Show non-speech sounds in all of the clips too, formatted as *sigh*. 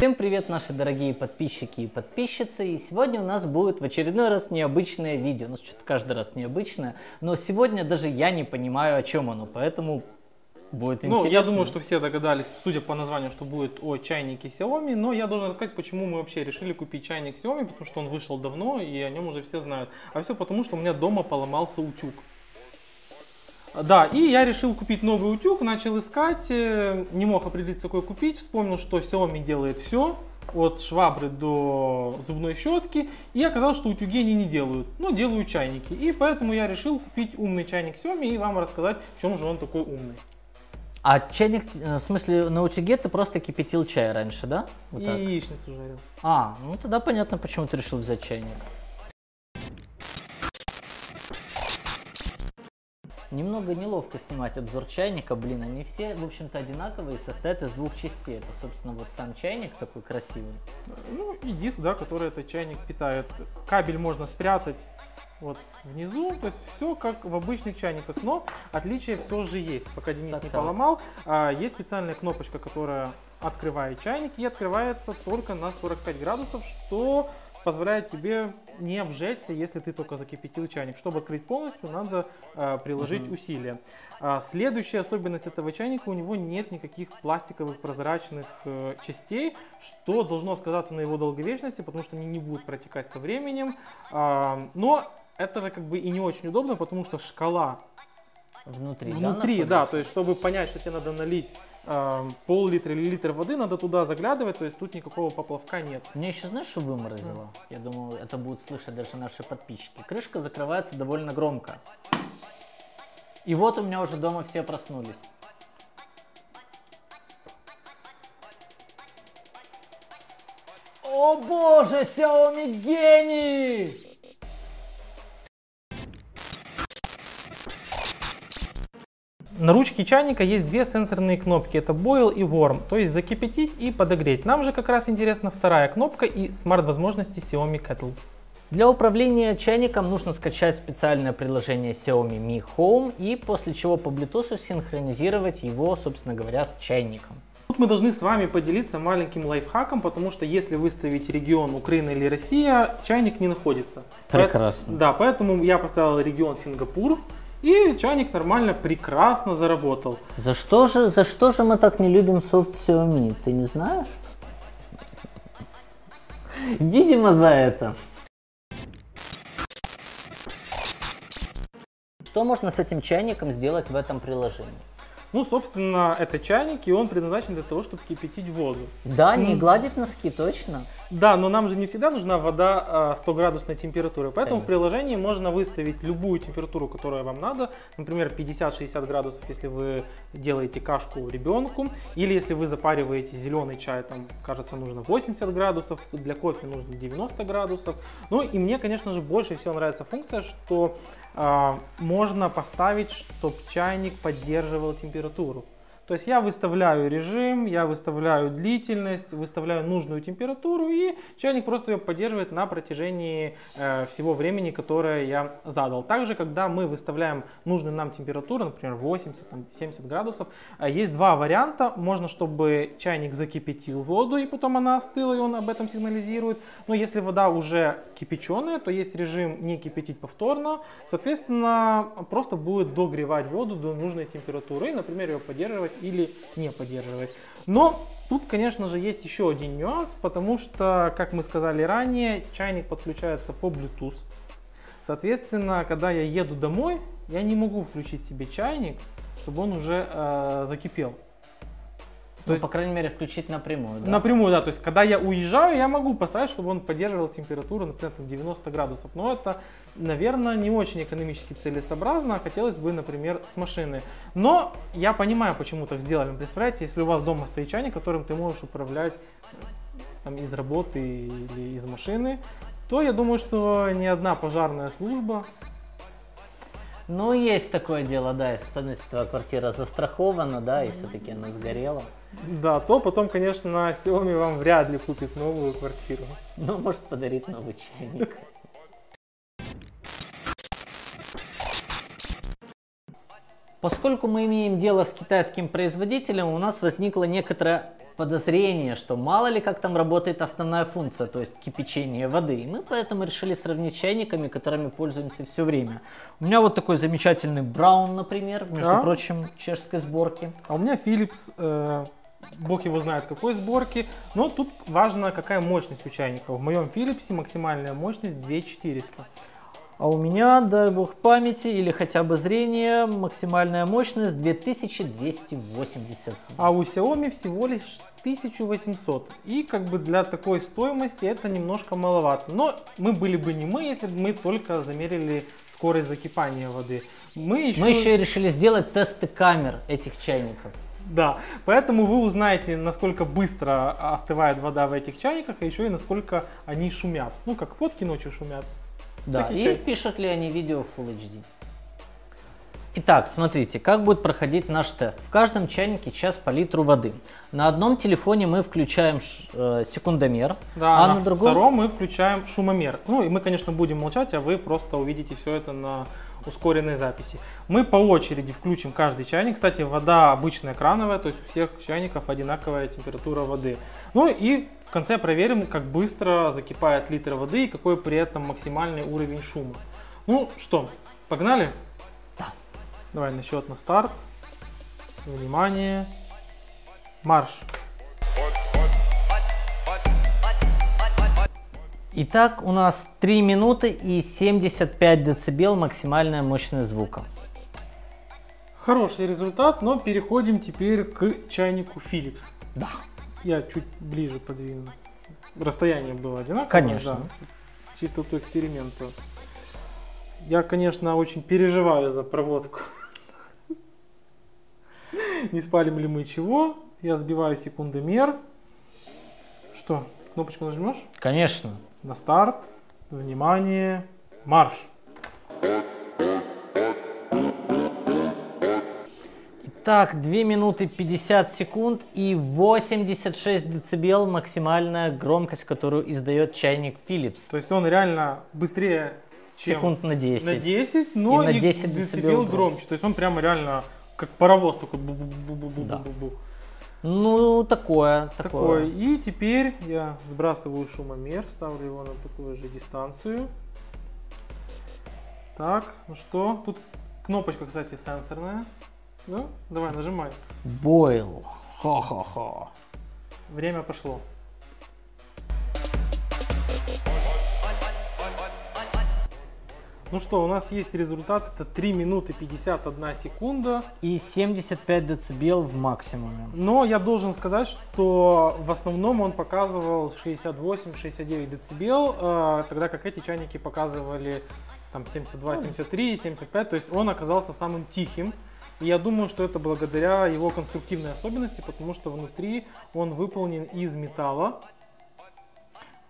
Всем привет, наши дорогие подписчики и подписчицы. И сегодня у нас будет в очередной раз необычное видео. Ну, что-то каждый раз необычное. Но сегодня даже я не понимаю, о чем оно. Поэтому будет Ну, интересно. я думаю, что все догадались, судя по названию, что будет о чайнике Xiaomi, но я должен рассказать, почему мы вообще решили купить чайник Xiaomi, потому что он вышел давно, и о нем уже все знают. А все потому, что у меня дома поломался утюг. Да, и я решил купить новый утюг, начал искать, э, не мог определиться, какой купить, вспомнил, что Xiaomi делает все, от швабры до зубной щетки, и оказалось, что утюги они не делают, но делают чайники. И поэтому я решил купить умный чайник Xiaomi и вам рассказать, в чем же он такой умный. А чайник, э, в смысле, на утюге ты просто кипятил чай раньше, да? Вот и так. яичницу жарил. А, ну тогда понятно, почему ты решил взять чайник. Немного неловко снимать обзор чайника, блин, они все, в общем-то, одинаковые, состоят из двух частей. Это, собственно, вот сам чайник такой красивый. Ну и диск, да, который этот чайник питает. Кабель можно спрятать вот внизу, то есть все как в обычных чайниках, но отличие все же есть. Пока Денис Так, не так. поломал, а, есть специальная кнопочка, которая открывает чайник и открывается только на 45 градусов, что позволяет тебе не обжечься, если ты только закипятил чайник. Чтобы открыть полностью, надо а, приложить Мгм. усилия. А, следующая особенность этого чайника, у него нет никаких пластиковых прозрачных э, частей, что должно сказаться на его долговечности, потому что они не будут протекать со временем. А, но это же как бы и не очень удобно, потому что шкала Внутри, внутри, да, да, то есть чтобы понять, что тебе надо налить пол-литра или литр воды, надо туда заглядывать, то есть тут никакого поплавка нет. Мне еще знаешь, что выморозило? Я думал, это будут слышать даже наши подписчики. Крышка закрывается довольно громко. И вот у меня уже дома все проснулись. О боже, Xiaomi гений! На ручке чайника есть две сенсорные кнопки, это Boil и Warm, то есть закипятить и подогреть. Нам же как раз интересна вторая кнопка и смарт-возможности Xiaomi Kettle. Для управления чайником нужно скачать специальное приложение Xiaomi Mi Home и после чего по Bluetooth синхронизировать его, собственно говоря, с чайником. Тут мы должны с вами поделиться маленьким лайфхаком, потому что если выставить регион Украина или Россия, чайник не находится. Прекрасно. Поэт- Да, поэтому я поставил регион Сингапур, и чайник нормально, прекрасно заработал. За что же, за что же мы так не любим софт Xiaomi? Ты не знаешь? Видимо, за это. Что можно с этим чайником сделать в этом приложении? Ну, собственно, это чайник, и он предназначен для того, чтобы кипятить воду. Да, не гладить носки, точно. Да, но нам же не всегда нужна вода а, 100 градусной температуры, поэтому в Конечно. приложении можно выставить любую температуру, которая вам надо, например, 50-60 градусов, если вы делаете кашку ребенку, или если вы запариваете зеленый чай, там, кажется, нужно 80 градусов, для кофе нужно 90 градусов. Ну и мне, конечно же, больше всего нравится функция, что а, можно поставить, чтобы чайник поддерживал температуру. То есть я выставляю режим, я выставляю длительность, выставляю нужную температуру, и чайник просто ее поддерживает на протяжении э, всего времени, которое я задал. Также, когда мы выставляем нужную нам температуру, например, 80, там, 70 градусов, э, есть два варианта. Можно, чтобы чайник закипятил воду, и потом она остыла, и он об этом сигнализирует. Но если вода уже кипяченая, то есть режим не кипятить повторно. Соответственно, просто будет догревать воду до нужной температуры и, например, ее поддерживать или не поддерживать. Но тут, конечно же, есть еще один нюанс, потому что, как мы сказали ранее, чайник подключается по Bluetooth. Соответственно, когда я еду домой, я не могу включить себе чайник, чтобы он уже э, закипел. Ну, есть- по крайней мере, включить напрямую, да? Напрямую, да. То есть, когда я уезжаю, я могу поставить, чтобы он поддерживал температуру, например, там 90 градусов. Но это, наверное, не очень экономически целесообразно. Хотелось бы, например, с машины. Но я понимаю, почему так сделали. Представляете, если у вас дома стоит чайник, которым ты можешь управлять там, из работы или из машины, то я думаю, что ни одна пожарная служба Ну, есть такое дело, да, если особенно если твоя квартира застрахована, да, и все-таки она сгорела. Да, то потом, конечно, Xiaomi вам вряд ли купит новую квартиру. Ну, может подарить новый чайник. Поскольку мы имеем дело с китайским производителем, у нас возникла некоторая подозрение, что мало ли как там работает основная функция, то есть кипячение воды. И мы поэтому решили сравнить с чайниками, которыми пользуемся все время. У меня вот такой замечательный Браун, например, между Да. прочим, чешской сборки. А у меня Philips, э, бог его знает какой сборки, но тут важно какая мощность у чайника. В моем Philips максимальная мощность 2400. А у меня, дай бог памяти или хотя бы зрения, максимальная мощность 2280. А у Xiaomi всего лишь 1800. И как бы для такой стоимости это немножко маловато. Но мы были бы не мы, если бы мы только замерили скорость закипания воды. Мы еще... Мы еще и решили сделать тесты камер этих чайников. Да, поэтому вы узнаете, насколько быстро остывает вода в этих чайниках, а еще и насколько они шумят. Ну, как фотки ночью шумят. Да, и чай. пишут ли они видео в Full HD. Итак, смотрите, как будет проходить наш тест. В каждом чайнике час по литру воды. На одном телефоне мы включаем э, секундомер, Да, а на, на, другом... втором мы включаем шумомер. Ну и мы, конечно, будем молчать, а вы просто увидите все это на ускоренной записи. Мы по очереди включим каждый чайник. Кстати, вода обычная крановая, то есть у всех чайников одинаковая температура воды. Ну и в конце проверим, как быстро закипает литр воды и какой при этом максимальный уровень шума. Ну что, погнали? Да. Давай на счет на старт. Внимание. Марш. Итак, у нас 3 минуты и 75 децибел максимальная мощность звука. Хороший результат, но переходим теперь к чайнику Philips. Да. Я чуть ближе подвину. Расстояние было одинаковое. Конечно. да. Чистоту эксперимента. Я, конечно, очень переживаю за проводку. *laughs* Не спалим ли мы чего? Я сбиваю секундомер. Что, кнопочку нажмешь? Конечно. На старт. Внимание. Марш. Итак, 2 минуты 50 секунд и 86 децибел максимальная громкость, которую издает чайник Philips. То есть он реально быстрее, чем Секунд на 10. на 10, но И и, на 10 децибел децибел громче. То есть он прямо реально как паровоз такой. бу-бу-бу-бу-бу-бу-бу. Ну, такое, Такой. такое. И теперь я сбрасываю шумомер, ставлю его на такую же дистанцию. Так, ну что, тут кнопочка, кстати, сенсорная. Ну, давай, нажимай. Бойл. Хо-хо-хо. Время пошло. Ну что, у нас есть результат, это 3 минуты 51 секунда. И 75 децибел в максимуме. Но я должен сказать, что в основном он показывал 68-69 децибел, э, тогда как эти чайники показывали там 72, 73, 75, то есть он оказался самым тихим. И я думаю, что это благодаря его конструктивной особенности, потому что внутри он выполнен из металла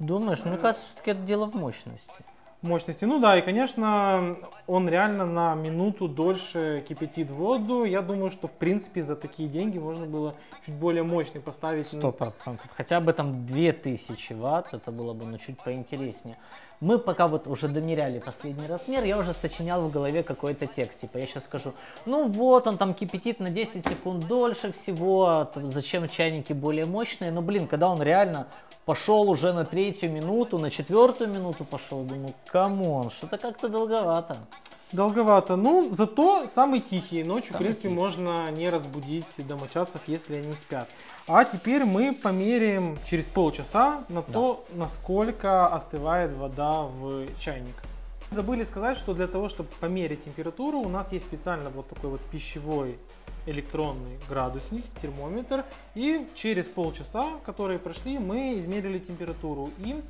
Думаешь, мне кажется, все-таки это дело в мощности. Мощности. Ну да, и конечно, он реально на минуту дольше кипятит воду. Я думаю, что в принципе за такие деньги можно было чуть более мощный поставить. Сто процентов. Хотя бы там 2000 ватт, это было бы ну, чуть поинтереснее. Мы пока вот уже домеряли последний размер, я уже сочинял в голове какой-то текст. Типа я сейчас скажу, ну вот он там кипятит на 10 секунд дольше всего, а зачем чайники более мощные. Но блин, когда он реально пошел уже на третью минуту, на четвертую минуту пошел, думаю, come on, что-то как-то долговато. Долговато. Ну, зато самый тихий. Ночью, в Самый принципе, тихий. можно не разбудить домочадцев, если они спят. А теперь мы померяем через полчаса на то, насколько остывает вода в чайник. Забыли сказать, что для того, чтобы померить температуру, у нас есть специально вот такой вот пищевой электронный градусник, термометр. И через полчаса, которые прошли, мы измерили температуру. И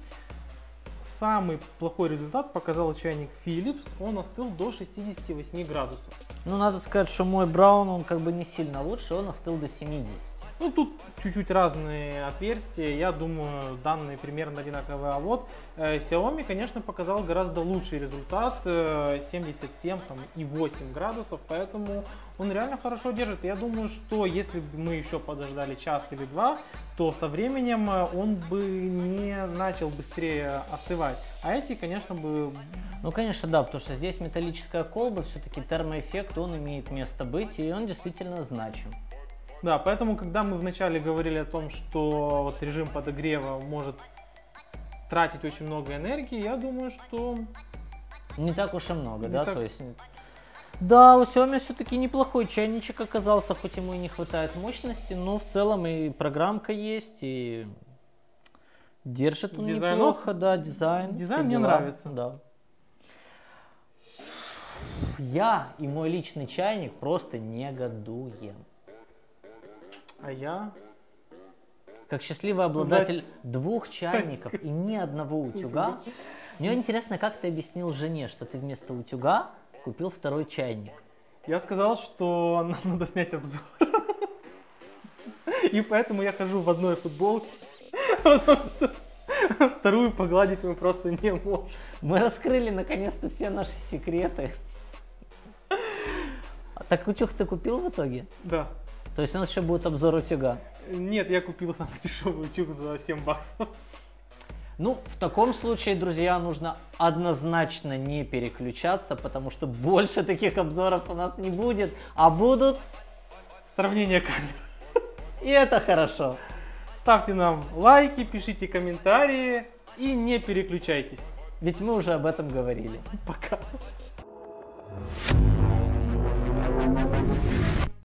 самый плохой результат показал чайник Philips. Он остыл до 68 градусов. Ну, надо сказать, что мой Браун, он как бы не сильно лучше, он остыл до 70. Ну, тут чуть-чуть разные отверстия. Я думаю, данные примерно одинаковые. А вот э, Xiaomi, конечно, показал гораздо лучший результат. э, 77 там, и 8 градусов. Поэтому он реально хорошо держит. Я думаю, что если бы мы еще подождали час или два, то со временем э, он бы не начал быстрее остывать. А эти, конечно, бы Ну, конечно, да, потому что здесь металлическая колба, все-таки термоэффект, он имеет место быть, и он действительно значим. Да, поэтому, когда мы вначале говорили о том, что вот режим подогрева может тратить очень много энергии, я думаю, что Не так уж и много, Не да? так. То есть... Да, у Xiaomi все-таки неплохой чайничек оказался, хоть ему и не хватает мощности, но в целом и программка есть, и держит он Дизайн неплохо, да, дизайн. Дизайн мне дела, нравится. Да. Я и мой личный чайник просто негодуем. А я Как счастливый обладатель двух чайников и ни одного утюга. Мне интересно, как ты объяснил жене, что ты вместо утюга купил второй чайник. Я сказал, что нам надо снять обзор. И поэтому я хожу в одной футболке, потому что вторую погладить мы просто не можем. Мы раскрыли наконец-то все наши секреты. А Так утюг ты купил в итоге? Да. То есть у нас еще будет обзор утюга. Нет, я купил самый дешевый утюг за 7 баксов. Ну, в таком случае, друзья, нужно однозначно не переключаться, потому что больше таких обзоров у нас не будет, а будут, Сравнение камер. и это хорошо. Ставьте нам лайки, пишите комментарии и не переключайтесь. Ведь мы уже об этом говорили. Пока.